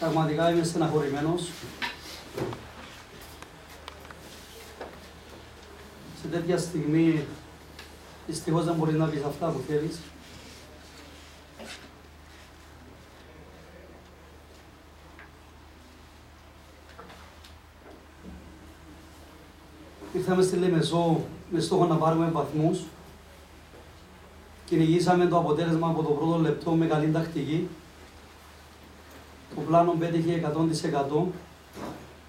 Πραγματικά είμαι στεναχωρημένος. Σε τέτοια στιγμή δυστυχώς δεν μπορείς να πεις αυτά που θέλεις. Ήρθαμε στη Λεμεσό με στόχο να πάρουμε βαθμούς. Κυνηγήσαμε το αποτέλεσμα από το πρώτο λεπτό με καλή τακτική. Το πλάνο πέτυχε 100%.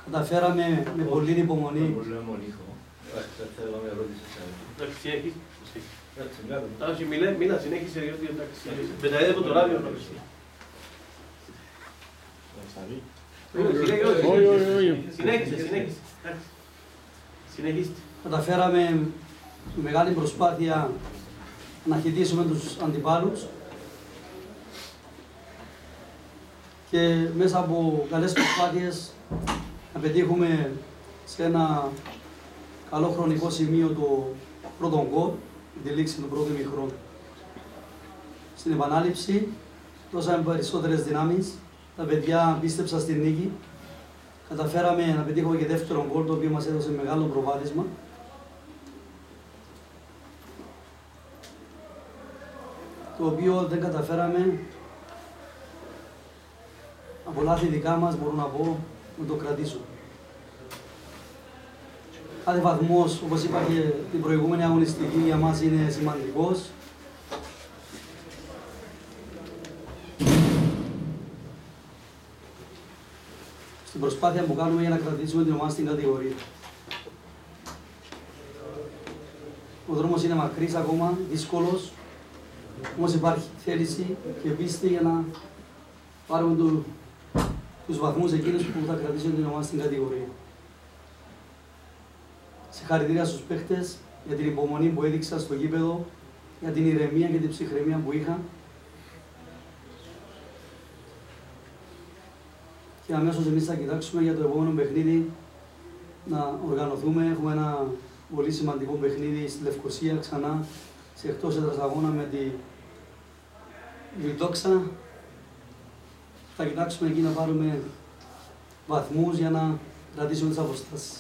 Καταφέραμε με πολλή υπομονή. Πολύ αμονίχο. Θέλω να ρωτήσω κάτι. Εντάξει, συνέχισε. Κάτσε, κάτω. Εντάξει, μιλέ, μίλα, συνέχισε, γιατί εντάξει. Μεταδίδεται από το ράδιο. εντάξει. Συνέχισε, Όχι, όχι, όχι. Συνέχισε, συνέχισε. Εντάξει. Συνεχίστε. Καταφέραμε με μεγάλη προσπάθεια να χτίσουμε τους αντιπάλους και μέσα από καλές προσπάθειες να πετύχουμε σε ένα καλό χρονικό σημείο το πρώτο γκολ, τη λήξη του πρώτου ημιχρόνου. Στην επανάληψη δώσαμε περισσότερες δυνάμεις, τα παιδιά πίστεψαν στην νίκη Καταφέραμε να πετύχουμε και δεύτερο γκολ, το οποίο μας έδωσε μεγάλο προβάδισμα. Το οποίο δεν καταφέραμε από λάθη δικά μας, μπορώ να πω, να το κρατήσω. Κάθε βαθμός, όπως είπα και την προηγούμενη αγωνιστική, για μας είναι σημαντικός. στην προσπάθεια που κάνουμε για να κρατήσουμε την ομάδα στην κατηγορία. Ο δρόμος είναι μακρύς ακόμα, δύσκολος, όμως υπάρχει θέληση και πίστη για να πάρουμε του, τους βαθμούς εκείνους που θα κρατήσουν την ομάδα στην κατηγορία. Συγχαρητήρια στους παίχτες για την υπομονή που έδειξα στο γήπεδο, για την ηρεμία και την ψυχραιμία που είχα. Και αμέσως εμείς θα κοιτάξουμε για το επόμενο παιχνίδι να οργανωθούμε. Έχουμε ένα πολύ σημαντικό παιχνίδι στη Λευκοσία ξανά σε εκτός έδρας αγώνα με τη Βιλτόξα. Θα κοιτάξουμε εκεί να πάρουμε βαθμούς για να κρατήσουμε τις αποστάσεις.